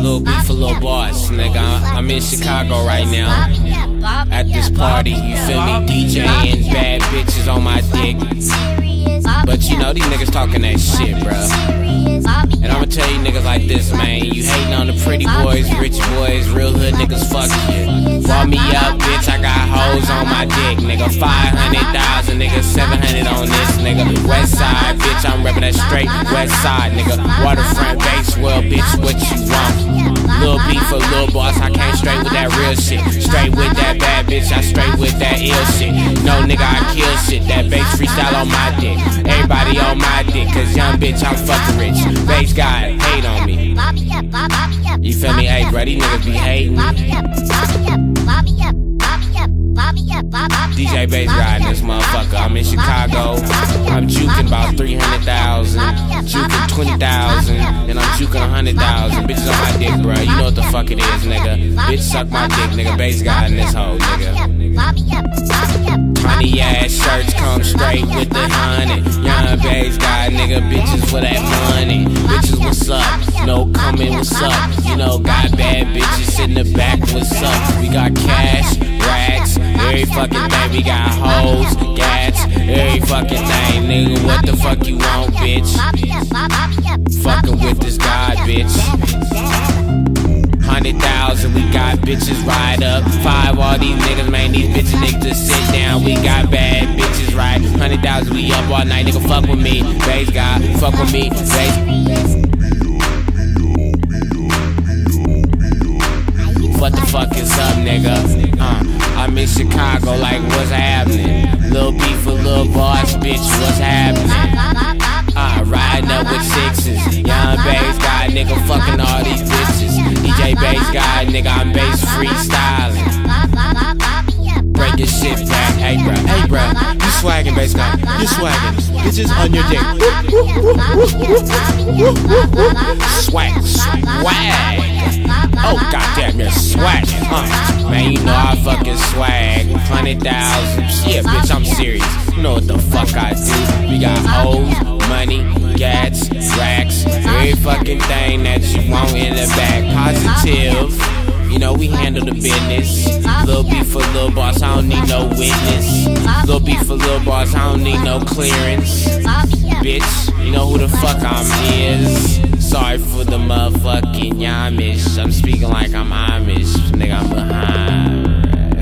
Little beef for little boss, nigga. I'm in Chicago right now. At this party, you feel me? DJing bad bitches on my dick. But you know, these niggas talking that shit, bruh. And I'ma tell you niggas like this, man. You hating on the pretty boys, rich boys, real hood niggas, fuck you. Call me up, bitch, I got hoes on my dick, nigga. 500,000, nigga, 700 on this, nigga. West side, bitch, I'm reppin' that straight west side, nigga. Waterfront, beef for little boss, I came straight with that real shit. Straight with that bad bitch, I straight with that ill shit. No nigga, I kill shit. That bass freestyle on my dick. Everybody on my dick, cause young bitch, I'm fucking rich. Bass guy, hate on me. You feel me? Hey, bro, these niggas be hating. DJ Bass riding this motherfucker. I'm in Chicago. I'm juking about 300,000, juking 20,000, and I'm juking 100,000. Bitches on my dick, bro. You know what the fuck it is, nigga. Bitch suck my dick, nigga. Bass guy in this hoe, nigga. Honey ass shirts come straight with the honey. Young bass guy, nigga. Bitches for that money. Bitches, what's up? No coming, what's up? You know, got bad bitches in the back, what's up? We got cash, racks, every fucking thing. We got hoes, gats, every fucking thing, nigga. What the fuck you want, bitch? Bitches ride up. Five, all these niggas, man, these bitches niggas sit down. We got bad bitches right. Hundred thousand, we up all night, nigga. Fuck with me, bass guy, fuck with me, bass. What the fuck is up, nigga? Uh, I'm in Chicago, like what's happening? Lil beef for lil boss, bitch, what's happening? Uh, riding up with sixes, young bass guy, nigga, fucking all these bitches. DJ bass guy, nigga, I'm freestyling. Break this shit back, hey bro, hey bro, you swagging bass guy, you swagging. Bitches on your dick. Swag, swag. Oh goddamn, you're swagging, huh? Man, you know I fucking swag. Hundred thousand, yeah, bitch, I'm serious. You know what the fuck I do? We got hoes, money, gats, racks, every fucking thing that you want in the back. Positive. Handle the business. Little beef for little boss, I don't need no witness. Little beef for little boss, I don't need no clearance. Bitch, you know who the fuck I'm is. Sorry for the motherfucking Yamish. I'm speaking like I'm Amish. Nigga, I'm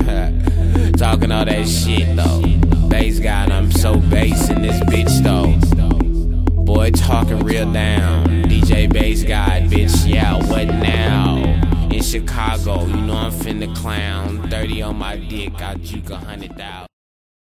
behind. Talking all that shit though. Bass and I'm so bass in this bitch though. Boy, talking real down. DJ bass guy, bitch, yeah, what now? Chicago, you know I'm finna clown. 30 on my dick, I juke a hundred thousand.